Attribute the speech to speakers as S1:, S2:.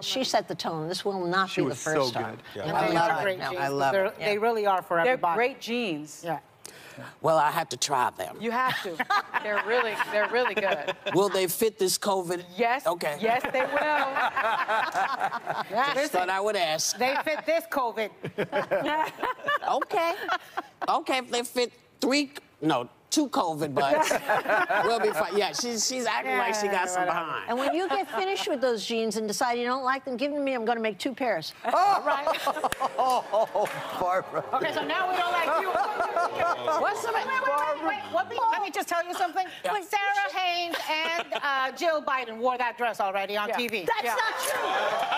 S1: She set the tone. This will not
S2: She
S1: be the first
S2: so
S1: time.
S2: good. Yeah.
S3: And
S1: I
S3: they
S1: love
S3: are
S1: it.
S3: great
S1: No.
S3: jeans.
S4: I love
S3: They're-
S4: it.
S3: They really are for
S5: They're
S3: everybody.
S5: great jeans.
S3: Yeah.
S4: Well, I have to try them.
S5: You have to. they're really, they're really good.
S4: Will they fit this COVID?
S5: Yes.
S4: Okay.
S5: Yes, they will.
S4: Just thought I would ask.
S3: They fit this COVID.
S4: Okay. Okay, if they fit three, no, two COVID butts, we'll be fine. Yeah, she's, she's acting like she got some behind.
S1: And when you get finished with those jeans and decide you don't like them, give them to me. I'm going to make two pairs.
S3: All right.
S2: Oh, Barbara.
S3: Okay, so now we don't like you.
S4: What's the
S3: Wait, wait, wait, wait. What be- let me just tell you something. Sara Haines and uh, Jill Biden wore that dress already on
S5: Yeah.
S3: TV.
S1: That's
S5: Yeah.
S1: not true.